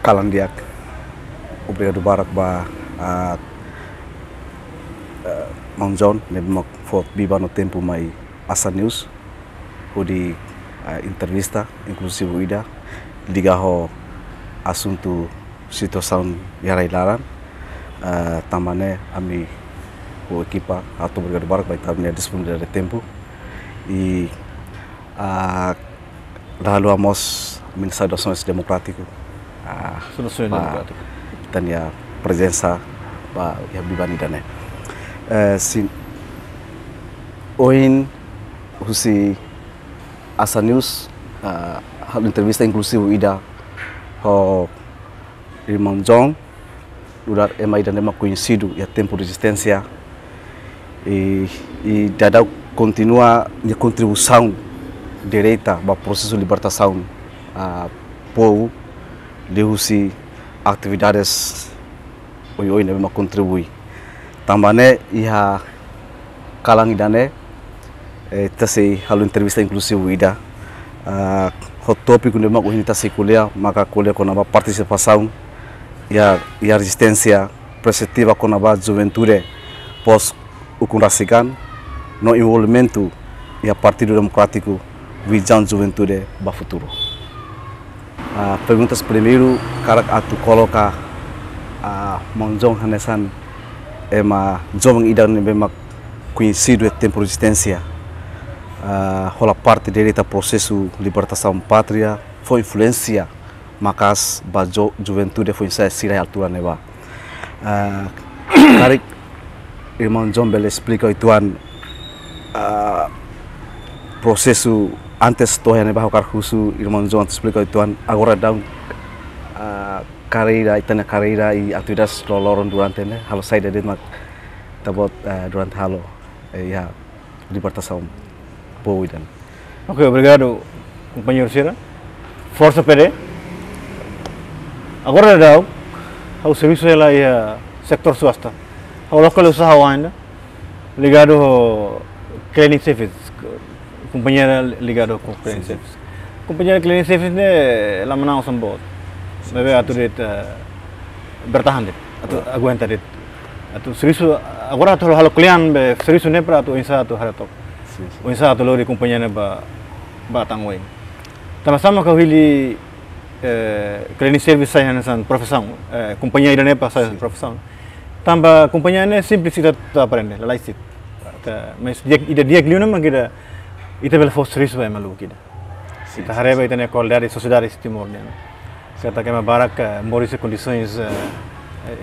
Kalandiak. Obrigado Barak ba Mount John ne mak fot biba no tempo mai Asa News di uh, entrevista inclusive ida liga ho assunto situação yarai laran tamane ami o equipa atau Obrigado Barak vai estar disponível de tempo e uh, lalu amos Ministério das Ações Democrático uh, Soluções Democráticas dan ya presença ba ya bibani dane uh, sin oin husi asa news uh, hal entrevista inclusive ida ho irmão John durar ema ida nema conhecido e tempo de resistência e e dada continua minha contribuição direita para o processo de libertação a uh, povo de husi atividades oi oi ne memang kontribui tambane iha kalang idane eh, tasi halu entrevista inklusif ida uh, hot topic ne mak uhini tasi kuliah maka kuliah kona ba participação ya ya resistência preceptiva kona ba juventude pos ukun rasikan no envolvimento e a partido democrático visão juventude ba futuro Uh, perguntas primeiro, cara atu coloca a uh, Monjong Hanesan ema jovem idan bema conhecido é tempo resistência. Uh, rola parte direita processo libertação pátria foi macas ba jo, juventude foi sai sira altura neba uh, cara irmão John Bell explica ituan processo antes toh yang bahwa karhusu irmão João te explica tuan agora dá uh, carreira itana carreira e atividades loloron durante né halo saída de mak tabot uh, durante halo. Eh, ya libertação boa dan Ok, obrigado companheiro Sira Força PD agora dá o serviço ela é sector swasta o local usaha ainda ligado ao cleaning service companheira ligado com cleaning service companheira cleaning service ne la menang sambot bebe atu det bertahan det atu aguenta det atu serisu agora atu halo klian be serisu ne pra atu insa atu haratok insa atu lori companheira ba ba tangwai tama sama ka hili cleaning service saya nasan profissão companheira ne pa saya profissão tamba companheira ne simplicidade ta aprende la laisit mas dia ida dia kliuna magida ita bela fos serius ba malu kida ita hareba ita ne call dari sociedade estimor ne kata que barak moris condições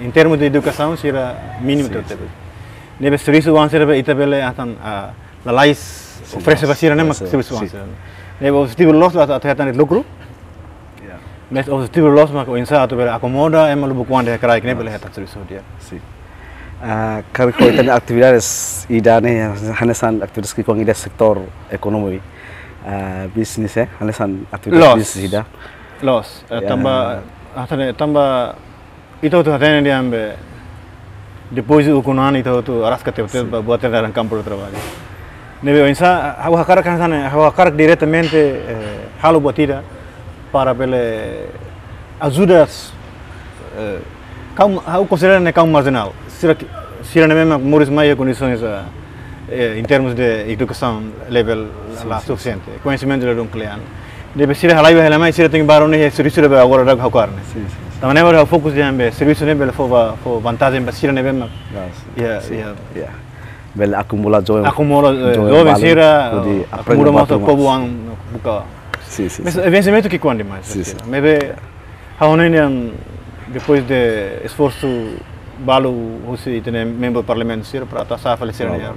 em termos de educação será mínimo to tebe. Nebe serius wan será ita bela atan la lais oferece basira ne mas serius wan será nebe objetivo los la ata atan lucro Mas objetivo los mak insa atu bela acomoda emalu bukuan de krai ne bela atan serius dia. Sim Kami ko itani aktividades idane hanesan aktividades ki kong ida sektor ekonomi. Uh, bisnis eh hanesan aktividades bisnis ida. Los. Uh, Ya. tamba atane tamba itu tu hatene dia ambe depois o kunan itu tu aras kate hotel buat dalam de trabalho nebe insa hawa hakar kan sana hawa hakar diretamente eh, halo buat ida para pele ajudas eh, kaum hau considera ne kaum marginal Suriname é muito mais condições em termos de educação level suficiente, conhecimento de um cliente. Depois, se ele se ele tem barulho, eh, serviço de serviço for vantagem acumula. Acumula eh, eh, acumula Mas vencimento que quando mais? Mas, depois de esforço balo husi tene membro do parlamento sir para ta sa falecer ne.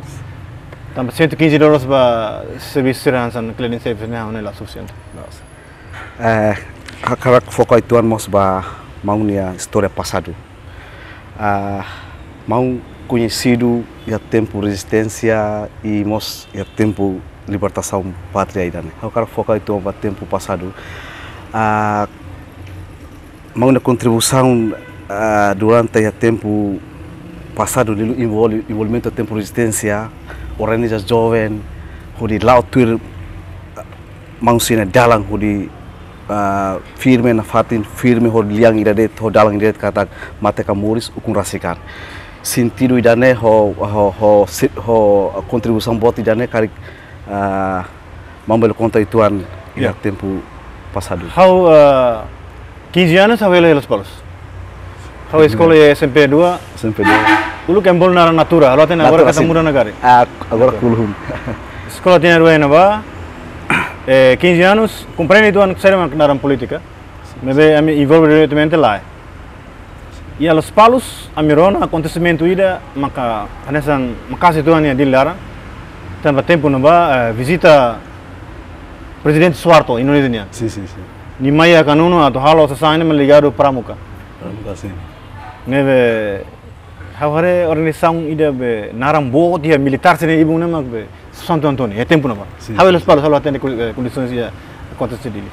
Tam 115 dólares ba serviço sir hansan cleaning service ne haone la suficiente. Eh, hakarak foco ituan mos ba maunia história passado. Ah, mau conhecido e a tempo resistência e mos e a tempo libertação pátria ida né. Hakarak foco itu ba tempo passado. Ah, mau na contribuição ah, durante o tempo passado de envolve envolvimento do tempo resistência organiza jovem hudi laut tuir mangsina dalang hudi ah, firme na fatin firme ho liang ida det ho dalang ida det kata mate ka moris ukun rasikan sentido idane ho ho ho ho kontribusi bot idane karik ah, mamel conta ituan Yeah. tempo passado How uh, 15 anos how ele los palos. É SMP 2, sempre dia ulu kembol nara natura, lo tem agora kata sim. muda negara. ah, agora Escola tem ruim na ba. Eh, 15 anos, compreende itu an sério na política. Me ve a me envolve diretamente lá. E a los palos, a mirona acontecimento ida, maka hanesan makasi tuan ya dilara. Tanpa tempo na ba eh, visita Presidente Suarto Indonesia. sim sim sim Ni maya kanuno atau halo sesaine meligado pramuka. assim Neve haware organização ida be naram bo dia militar sene ibu nama be Santo Antônio é tempo nama. Sim. Hawe los palos halo atende condições ia acontecer dele.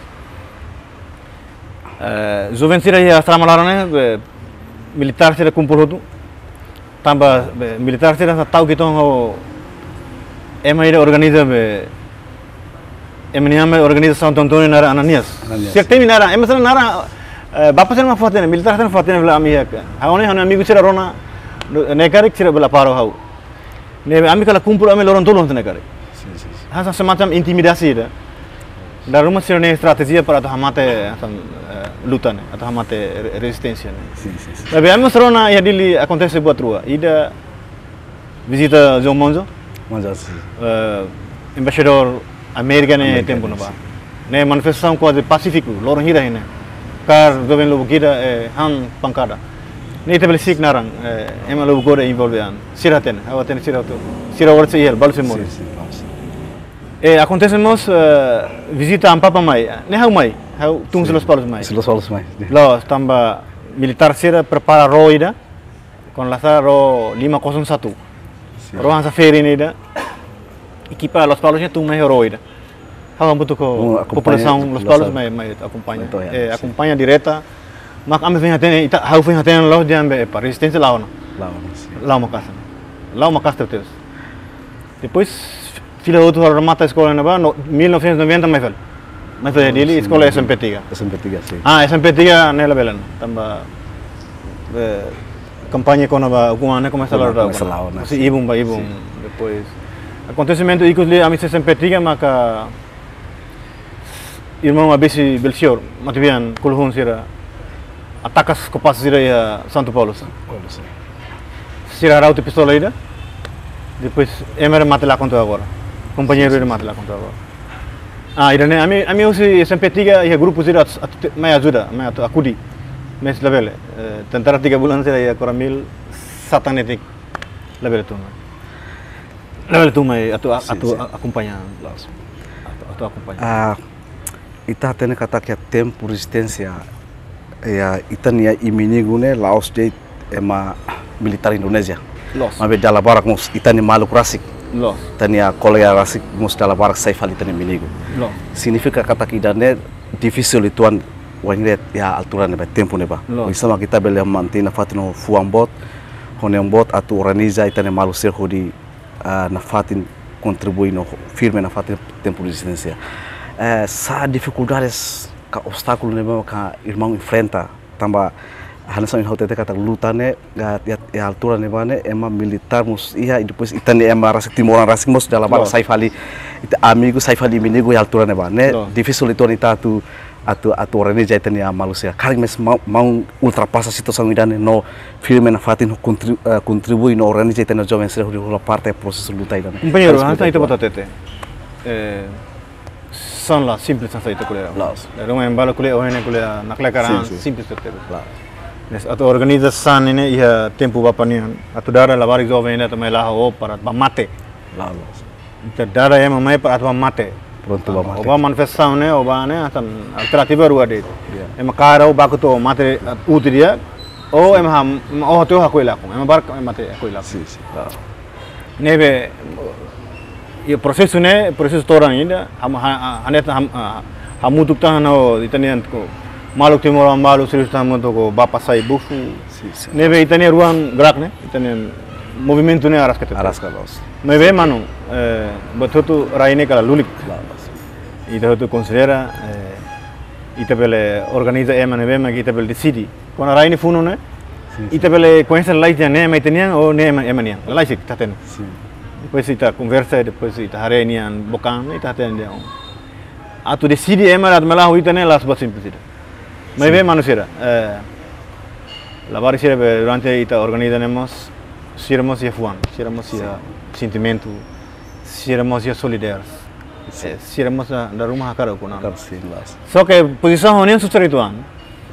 Eh joven sira ia asrama larane be militar sira kumpul hotu. Tamba be militar sira tau kitong ho ema ida organiza be Eminiame organiza Santo Antônio nara Ananias. Siak temi nara, ema sana nara eh, bapa sana mafatene, militar sana mafatene bela ami hak. Haone hana amigo sira rona nekarik sira bela paro hau. Ne ami kala kumpul ami loron tolong nekarik. sim sim. Hasa semacam intimidasi ida. Da rumah sira ne strategia para atau hamate atau luta ne, atau hamate re- resistência ne. sim sim sim Tapi ami serona ya dili acontece buat rua. Ida visita João Monzo, América ne Amerika, tempo na ba. sim. Ne manifestação quase Pacífico, lorong hira hine. Kar governo lobo kida eh, han pancada. Ne tabel sik narang eh, ema lobo goda envolve an. Siraten, awaten sirato. Sira warse ier balse mo. sim sim vamos Eh visita am papa mai. Ne hau mai, hau tung los palos mai. se los falos mais Lo tamba militar sira prepara ro ida con la ro 501. Sim. Ro hansa feri ni ida. Equipa los palos nya tung mai ro Falamos muito com a população, palos me, me acompanha. É, acompanha direta. Mas a minha tem, eu fui até lá de ambe para resistência lá, não. Lá uma casa. Lá uma casa. Depois filho outro remata escola na 1990 mais velho. Mas ele escola é sempre tiga. É sempre tiga, sim. Ah, é tiga nela belen. Tamba campanha com a Guana começa lá. Começa lá. Sim, ibum, ibum. Depois acontecimento e que a mim tiga, mas irmão abisi Belchior, matibian kulhun sira atakas kopas sira ya Santo Paulo. sim Sira rauti pistola ida. Depois emer mate lá contra agora. Companheiro ida mate lá contra agora. Ah, ida ne ami ami usi SMP 3 ia grupo sira mai ajuda, mai atu- akudi. Mes level. Eh, tentara tiga bulan sira ia koramil satanetik level tu. Level tu mai atu atu acompanhar. Atu, atu acompanhar. Ita tene kata que tempo resistência ya ita nia iminigu ne Laos de ema militar Indonesia Los. mabe dala barak mus ita ni malu rasik Los. ita nia kolega rasik mus dala barak saifal ita ni minigu Los. significa kata kita ne difícil ituan wangret ya altura ne ba tempo ne ba Lo. sama kita bele mantina fatino fuang bot honem bot atu organiza ita ne malu ser hodi ah, na fatin no firme na fatin tempo resistência eh, sa dificuldades ka obstáculo ne ka irmão enfrenta tamba hana são hote kata luta ne ga ya, ya altura ne ba ne ema militar mus iya e depois ita ne ema rasik timoran rasik mus dalam bara saifali amigo saifali minigo ya altura ne ba ne Lo. difícil itu ita tu atu atu orane jaita ni Malaysia kali mes mau, mau ultrapassa situação idane no firme na fatin contribu, uh, contribui no orane jaita na jovem ser hula parte processo luta idane Companheiro, antes aí te botar tete. Eh, são lá simples antes aí te colher. Laos. Rumah yang bala kuliah ohene kuliah nakla karan Sim, sim. simples tete. Lá. Nes atau organização ini ia tempo bapa ni atau dara labari jovem ini atau melah o para mate. lá Ita dara yang mamai para atau mate. pronto ba mate Oba manifestação ne oba ne asan alternativa rua de. Yeah. Ema cara o baku to mate uti dia. O ema ham o teu hakoi lakum. Ema bar mate hakoi lakum. sim sim lá nebe ya prosesu ne prosesu toran ida ham ha- hanet ham ah, hamutuk ta no itanian ko maluk timor malu serius tamu to ko bapa sai bufu nebe itania ruang gerak ne itanian movimento ne aras kete arasca los nebe manu eh betutu raine kala lulik ita tu considera ita bele organiza ema ne bema ita bele decidi kona raini funo ne ita bele conhece la ita ne mai tenian o ne ema ema nian la ita taten. depois está conversa, ah, depois eh, eh, está reunião, bocan, está atendendo. A tu decide é melhor melhor hoje também las boas simples. Mas bem manuseira. La barriera durante esta organizamos, sirmos e fuan, sirmos e sentimento, sirmos e solidarios. Sirmos eh, a dar uma cara com nada. Só que posição união susterituan.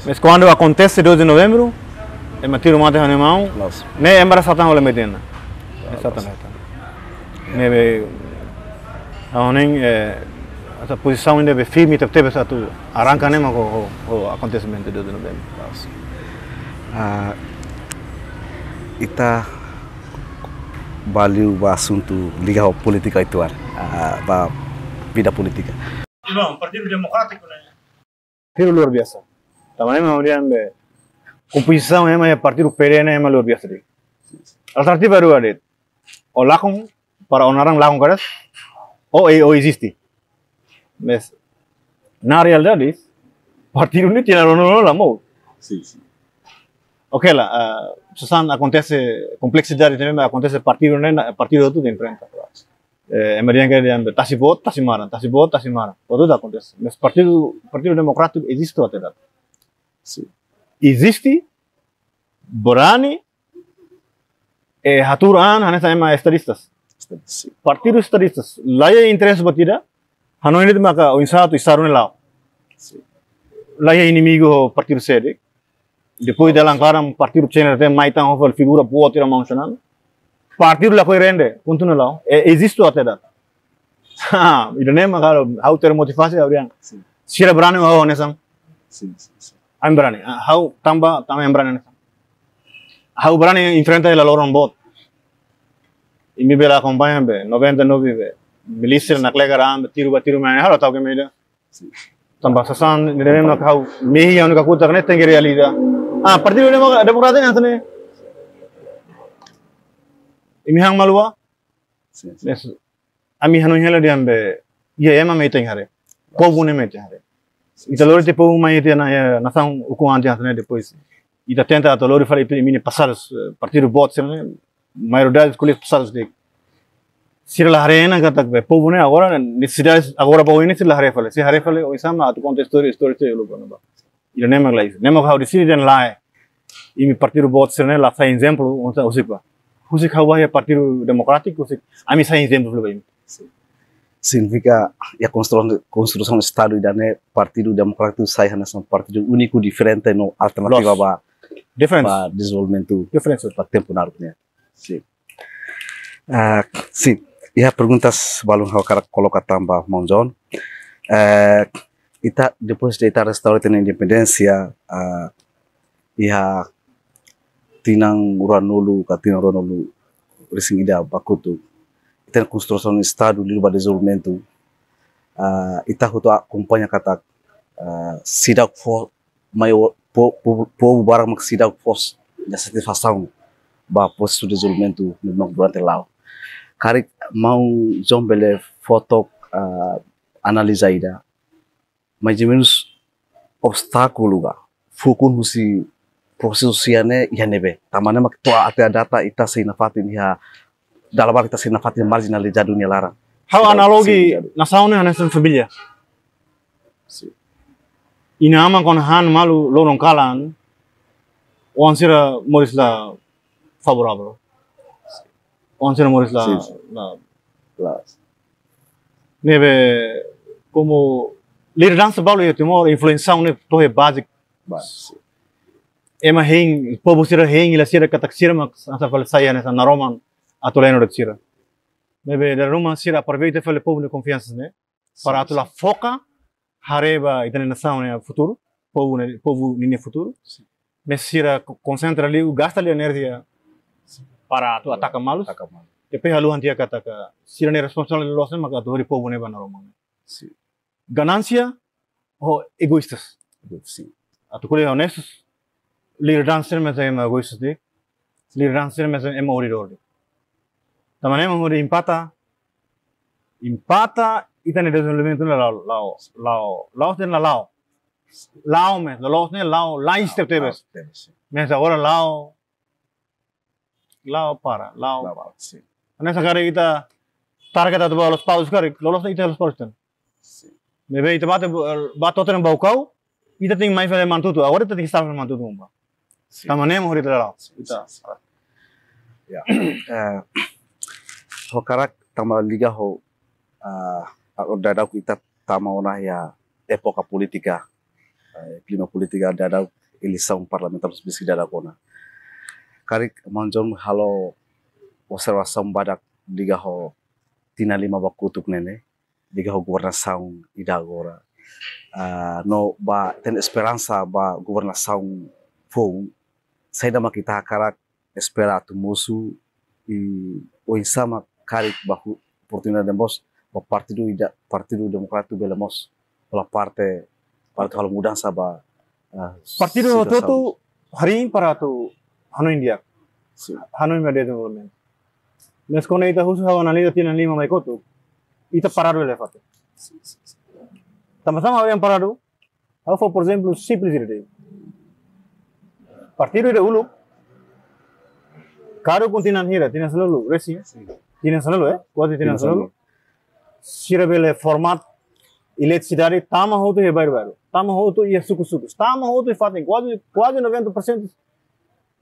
Mas quando acontece 2 de novembro, é matar o mate animal, nem embaraçar tão o metendo. Exatamente. Eh essa posição ainda be firme teve teve satu arranca ne o o acontecimento 2 de novembro. Ah, ita baliu ba assunto ligado à política itu ar. Ah, ba vida política. Não, Partido Democrático, né? Partido luar biasa. Também kemudian be composição é mais partido perene é mais luar biasa. Alternativa ada. O lakum para orang lakukan oh eh, oh existe mas na realidade partir unir tiene no no lamo sí sí. Ok la uh, Susan acontece complexidade também mas acontece partir unir partir outro de enfrenta eh, Amerian que dian tasi vot tasi maran tasi vot tasi maran outro da acontece. Mas partido partido democrático existe até lá sí. Existe Borani, eh, Hatur An, Hanesa Ema Estadistas. Partidos laya interés batida, Hanoi itu maka insa tu isarun lau. Laya inimigo partido sede. Depois de lançar um partido cheio de mais tão houve figura boa tira manchanan. Partido lá foi rende, quanto não lau. E Existe o até da. Ah, isso nem maka how ter motivação abriang. Sira berani mau onesam. Am berani. How tambah tambah berani. How berani enfrentar el olor on. imi bela kompanya be noven da novi be. Milisir nakle garam tiru ba tiru mane. Halo tawke meida tamba sasan nirem na kau mehi yanu kaku takne tengeri alida ah perdi bela ma demokrasi na sene imi hang malua ami hanu hela diam be ye ema meita hare po gune meita hare ita lori te po mai te na na sang ukuan te sene depois. Ita tenta a lori fare mine passar partir bot sene mayrodas kulik pusal sdik sir lahare na katak be po bune agora ni sira agora po ini sir lahare fale. Sir lahare fale oisa ma tu kontes story story te lo bono ba. Ilo nema glais nema how the sir den lai imi partido bot sir ne la sa exemplo onsa usik ba usik o ba é partido democrático se que a mim sa exemplo ba imi. Significa a construção construção do estado e da né partido democrático sai nessa partido único diferente no alternativa ba diferente para desenvolvimento diferente para tempo na né sim ah sim e a perguntas balão how cara coloca tamba monjon eh ita depois de estar restaurante na independência ah e a tinang uranulu katinang uranulu rising ida bakutu. Ita construção do estado para desenvolvimento ah ita hutu acompanha kata ah sidak for maior povo barang sidak fos da satisfação ba posto de desenvolvimento no durante lá kari mau zombele foto ah, analisa ida ou menos obstáculo ga husi proses siane yanebe tamane mak tua ate data ita sina fatin ya dalam kita sina fatin marginalizado dunia larang Sim, analogi sim. na sauna na sa família. Sim. Inaman kon han malu lorong kalan. Wan sira moris la favorável. Moris la Sim, sim. la Plus. neve como liderança balu e timor influenciação ne to é basic. Bas. Ema heng povo sira heng ila sira katak sira mak asa fal saya nessa na roman atoleno de sira. Neve da roma sira aproveita fal povo de confiança né. para atu la foca hareba itane nação né futuro povo né povo nini futuro mas sira co- concentra ali gasta ali energia para tu atacamalos. Atacamalos. Te lujan tía que ataca. Si eres responsable de los demás, que tú eres pobre, van a Ganancia o egoístas. Sí. A tu colega honestos. Lir dancer me se egoístas de. Lir dancer me se llama de. También me jode empata. Empata y desenvolvimiento la lao lao lao de lao. Lao me, lao lao, se ahora lao, Lao para, Lao. Sim. Nessa cara kita target atau bawa los paus kari, lolos na ita los paus ten. Sim. Bebe ita bate bate otra bau kau, ita ting mais vale mantutu, agora ita ting estar mantutu umba. sim. Tama nem morrer lá. Sim, Ita. sim. Ya. Eh, ho karak tama liga ho ah uh, dada ku ita tama ona ya época política eh, clima política dada eleição parlamentar biski dada kona karik manjon halo observação badak liga ho tina lima bakutuk nene liga ho governação ida agora Ah, no ba ten esperança ba governação fou saída makita karak espera tu musu e o insama karik bahu oportunidade de mos o partido ida partido democrático belemos pela parte parte hal mudança ba ah, Partido tu hari ini para tu Hanoi India. Sí. Hanoi India Development. Mes con esta justo hago analista tiene el mismo mecoto. Y te pararon el elefante. También habían parado. Ahora fue, por ejemplo, simplicidad. Partido de Ulu. Caro continan hira, tiene solo reci. Tiene solo, eh. Cuatro tiene solo. Sirve format eletricidade, tama hoto e bairro. Tama hoto e suco suco. Tama hoto e fatem quase quase 90%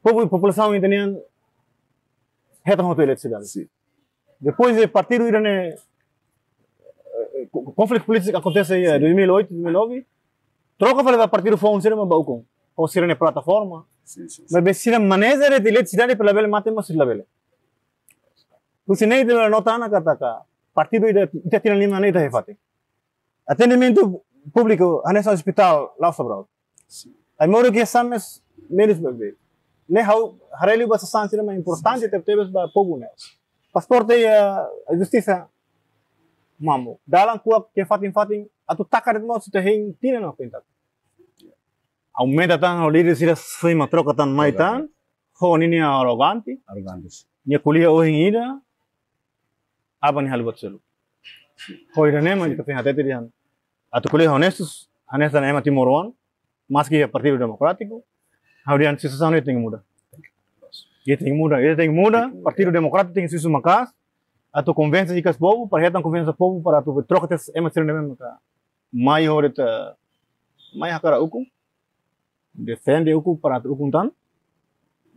população italiana reta com a eletricidade. Sim. Depois de partir do Irã, o conflito político acontece em 2008, 2009, troca para partir foi um cinema balcão, ou uma plataforma, mas cinema maneira de eletricidade pela bela mata mas pela bela. O cinema não está na cataca, partido está tirando lima nem de refate. Atendimento público, anexo hospital, lá o Sobral. A memória que é menos bem. Ne hau hareli basa sansi ma importante te tebes ba povo ne. Pasporte ya justiça mamo. Dalam kuak ke fatin fatin atu takar mo se te hein tina no pinta. Aumenta tan o líder sira foi ma troca tan mai tan. Ho nini arrogante. Arrogantes. Nia kuliah o ida. Apa ni hal selu. Ho ida nema ni tapi hati dia. Atu kuliah honestos, honesta nema Timor One, mas que Partido Democrático. Haudian sisa ini tinggi muda. Ia tinggi muda, ia tinggi muda, Partido Democrático tinggi susu makas. Atu convence jika povo, para retan convence povo para atu troca tes ema sira nema maka. Mai horita mai hakara hukum. Defende hukum para atu hukum tan.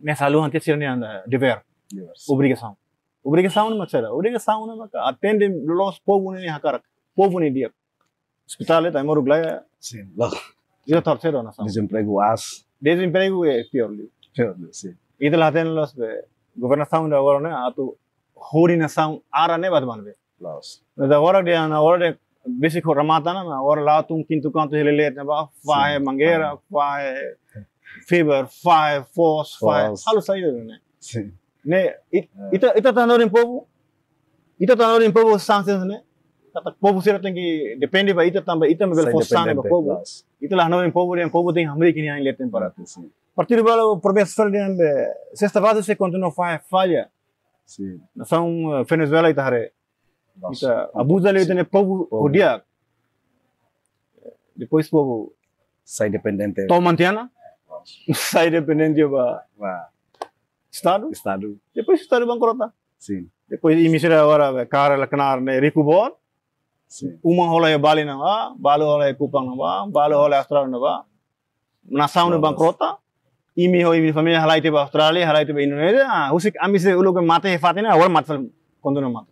Nessa lua antes sira ni anda dever obrigação. Obrigação não é Obrigação não é atende los povo nem hakara. Povo nem dia. Hospital é moro glaya. Sim, lá, Isso terceiro nação. desemprego as. දේශවින්පැනකුගේ පියවල්ලි ඉතල අතන ලොස් ගොපන සවන්් අවරන අතු හූරින සම් ආරණය වදමන්වේ ලස් දවරට යන ඔරට බෙසි කොරමාතන ඔර ලාතුන් කින්තු කන්තු හෙලේන ෆාය මගේර පාය ෆිබර් ෆයි ෆෝස් ෆයි හලු සයිදරන නේ ඉත ඉත තනරින් පොපු ඉත තනරින් පොපු සංසයන පොපු සිරටකි ඩෙපෙන්ඩි ඉත තම ඉතම පොස්සාන පොබස් itulah Hannover Empower, Empower tem Hamri que nem letem para tu sim. Partir do o professor de sexta-feira se continua fa falha. Sim. São Venezuela e tare. Ita abusa le tem povo odia. Depois povo sai dependente. Tom Mantiana? sai dependente ba. Ba. Estado? Estado. Depois estado bancrota. Sim. Depois emissora agora cara lacnar rico recubor. Uma rola ya Bali na ba, Bali rola ya Kupang na ba, Bali rola ya Australia na ba. Nasaw na Yes. bankrota. Imi ho imi família halai te ba Australia, halai te ba Indonesia. Ah, usik ami se ulo ke mate he fatina, awal mat fal kondo na mate.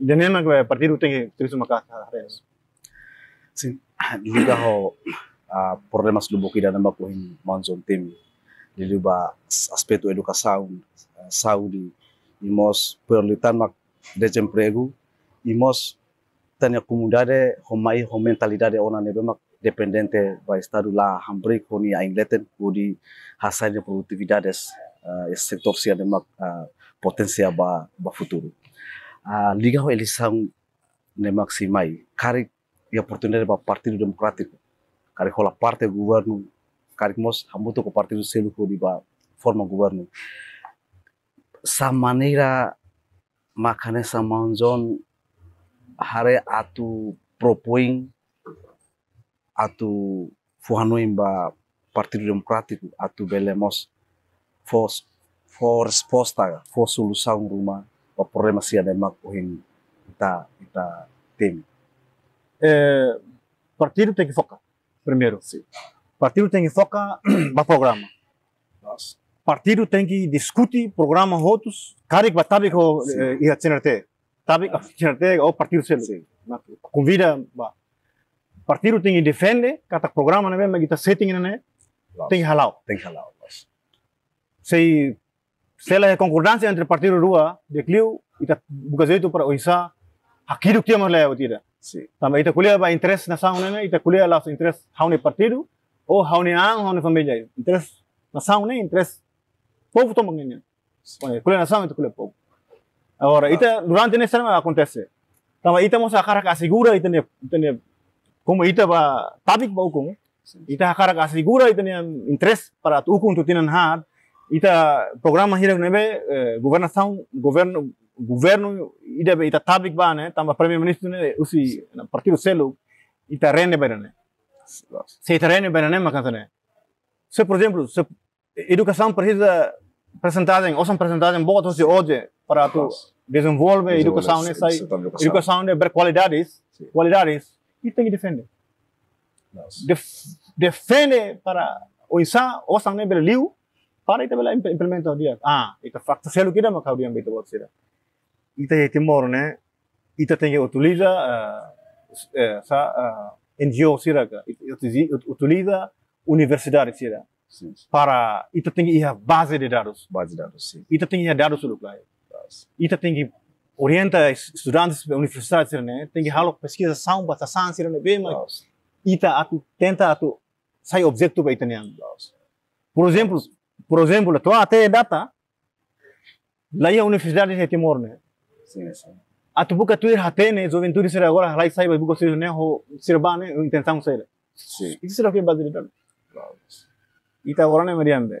Dene ma ke partido tem trisu maka. Sim. Liga ho ah, problemas lubuk ida namba ko hin monsoon team. Lili ba aspecto educação, ah, saúde, imos prioritan mak desemprego, imos tanya comunidade homai ho mentalidade ona nebe mak dependente ba estado lá hambrik honi a ingleten kudi hasil de produtividades uh, sektor sia de mak ah, potensia ba ba futuro. Ah, liga ho eleição ne maximai kari e oportunidade para Partido Democrático, cari rola parte governo, cari mos hamuto com o Partido Cívico de ba forma governo. Sa maneira makane sa manjon hare atu propõe atu fuhanoi ba Partido Democrático atu belemos for for resposta for solução rumah para problema se ada mak ohin ita ita tem É, partido tem que focar, primeiro. Sim. Partido tem que focar no programa. Nossa. Partido tem que discutir programa outros, karik ba tabi ko Sim. eh, sabe, até o partido sele. Convida, ba. Partido tem que defende, cada programa né, mas está setting né, tem que halal. Tem que halal. Se se a concordância entre partido rua decliu, está bukazeito para oisa, aquilo que temos lá é tira. Sim. Também está colher para interesse nação né, está colher lá o interesse haune partido ou haune ang, haune família. Interesse nação né, interesse povo também né. Colher nação, então colher povo. Agora, ita, durante nesse ano acontece. Tama ita mo sa karak asigura, ita ne, ita ne, como ita ba, tabik ba ukong, ita karak asigura, ita ne interest para tu ukong tu tinan had, ita programa hirang nebe, eh, governação, governo, governo be ita tabik ba ne tamba premier ministro ne usi partido selo ita rende ba ne. Nossa se ita rende ba ne makanta ne. Se por exemplo se educação precisa percentagem ou são percentagem boa então se hoje para tu desenvolve educação ne sai educação de qualidades Sim. qualidades e tem que defender. Def, defende para o insa o sang ne bela liu para ita bela imp- implementa dia ah ita fakta selo kita makau dia beto buat sira ita ya timor ne ita tem que utiliza uh, sa uh, NGO sira ka utiliza- universidade sira para ita tem que ir a base de dados base de dados sim ita tem que ir a dados nossa ita tem que orienta estudantes da universidade sira ne tem que halo pesquisa são para san sira ne bem mais nossa ita atu tenta atu sai objektu ba ita niyan. nossa Por exemplo, por exemplo, to até data lá ia universidade de Timor né. Atu buka tuir hatene juventude sira agora lá sai ba buka sira né ho sirba né intenção sira. Itu sira que nossa Ita agora né mediambe.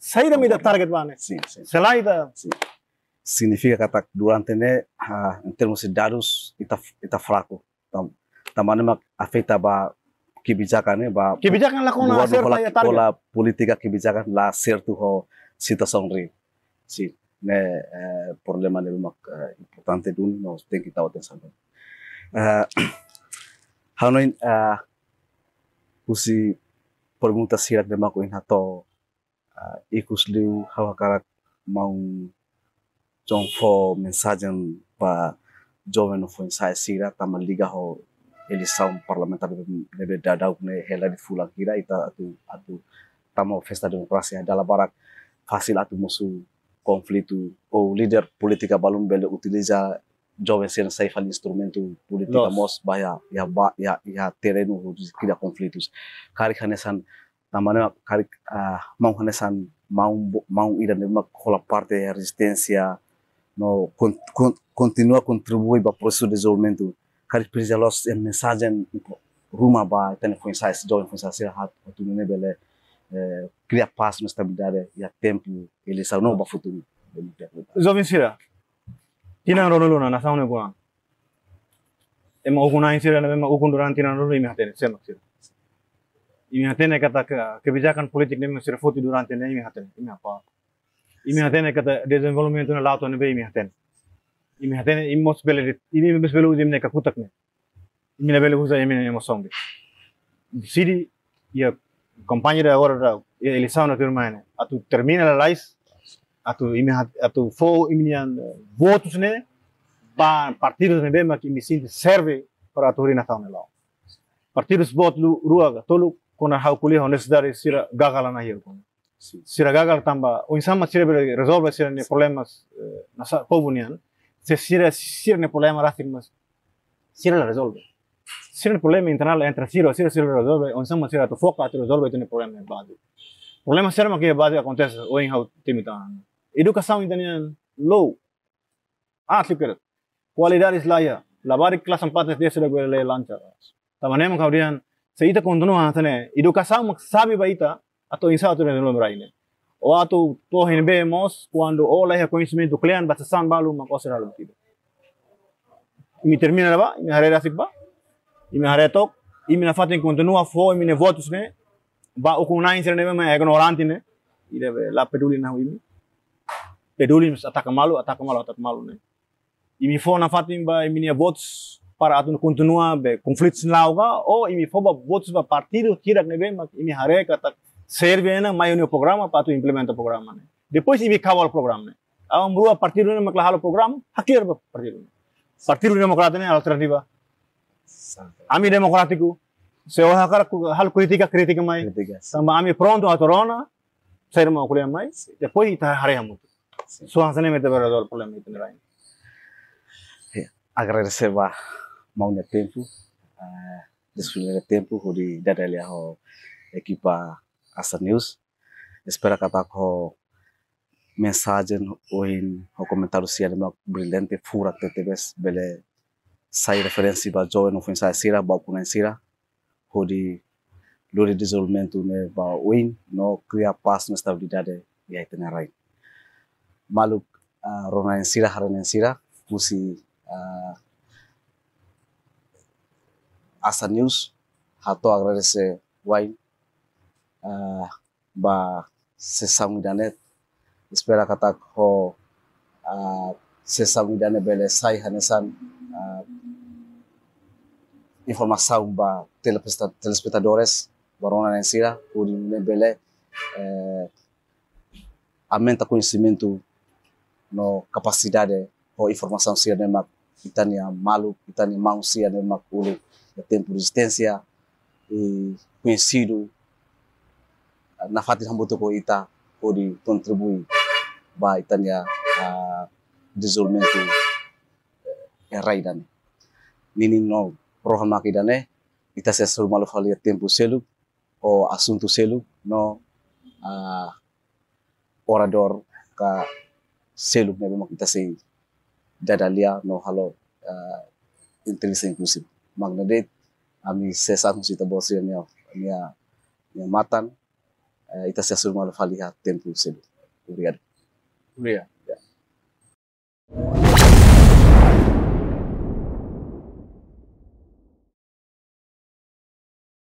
saída me da target ba né sim sim selain da significa kata durante né ah, em termos de dados ita ita fraco tam tamane mak afeta ba kebijakan né ba kebijakan lah kau na governo ser bola, ya target bola política kebijakan lá certo ho situação ri sim né eh, problema né mak eh, importante dun nós tem que dar atenção hanoin uh, usi pergunta sirat de mak in ikus liu hawa karak mau jong fo mensagem pa jovem foi ensaio sira tama liga ho eleição parlamentar deve dadau ne hela di fula kira ita atu atu tama festa demokrasia dalam barak fácil atu musu conflito ou líder política balum bele utiliza jovem ser sai fal instrumento política mos baya ya ba ya ya terreno cria conflitos kari hanesan tamana kari ah, mau hanesan mau mau ida ne mak kola parte da resistência no con, con, continua contribuir para o processo de desenvolvimento kari precisa los en mensagem ruma ba tene foi sai jovem foi sai hat ne bele eh, cria paz na estabilidade e a tempo ele sa no ba futuro. Jovem sira tina rono luna na saune kuan ema ukuna sira na mema ukun duran tina rono imi hatene semak sira imi hatene kata ke, kebijakan politik ne sira foti duran tene imi hatene imi apa imi hatene kata desenvolvimento na lato ne be imi hatene imi hatene imi mos bele imi mos bele udim ne kakutak ne. Imi na bele usa imi ne ya campaña de agora da ya eleição na turma atu termina la lais atu imi atu fo imian votos né ba partidos ne bema que me sinto serve para turina taune lá partidos bot lu rua tolu kona hau kuli honestidade sira gagala na hiyo sira gagal tamba o insama sira bele resolve sira ne problemas eh, na sa povo nian se sira sira ne problema rastik mas sira la resolve se il problema internale entra Ciro, Ciro si risolve, o insomma Ciro foca a resolve il problema in base. O problema serve que a base acontece ou em how timitan. Educação italiana low. Ah, tipo qualidade islaya. Labar kelas 4 SD sudah gue lancar. Tamane kemudian seita continua tane educação mak sabe baita atau insa tu não meraine. Ou atu to hinbemos quando olha conhecimento cliente basta san balu mak osera lo tiba. Imi termina ba, imi harera sik ba. Imi haretok, imi na fatin continua fo imi ne votos ne. Ba o com nine serne me ignorante ne. Ide la peduli na imi. Peduli ataka malu, ataka malu, ataka malu ne. Imi fo na fatin ba imi ne votos para atun continua be conflitos lauga ou imi fo ba votos ba partido tirak ne be mak imi hareka tak serve na mai no programa para tu implementa o programa ne. Depois imi kawal programa ne. Awang berubah partido ne maklah halo programa, hakir ba partido ne. Partido Demokrat ini alternativa. Ami demokratiku. Sewa hakar hal kritika kritika mai. Sama ami pronto a torona. Saya mau kuliah mai. Depois ita hari hamu. So hansane mete berador problema itu nilai. Agradecer ba maunya tempo. Uh, Desfile tempo hudi dadali ho equipa Asa News. Espera kata ko mensagem ou o comentário se é brilhante fura que tebes bele sai referência ba joe no finsa sira ba kuna sira hodi lori desenvolvimento ne ba win no cria paz na estabilidade e aí tem right maluk uh, rona sira harana sira musi uh, asa news hato agradecer wine uh, ba sesang danet espera kata ho uh, sesang idane bele sai hanesan uh, informação ba telespectadores barona nensira por ne bele eh, aumenta conhecimento no capacidade ou informação sia ne mak itania malu itania mau sia ne mak tempo eh, ah, de existência e conhecido na fati Rambotoko Ita, pode contribuir para Itânia a ah, desenvolvimento eh, em Raidane. Nini no programa que dane, tá Ita se solu malu falia tempo selu, o assunto selu, no a orador ka selu, né, bem, Ita se dadalia no halo uh, inteligência. Magnadet ami sesa sita bosia nia nia nia matan uh, ita se sur malu falia tempo selu obrigado Obrigado.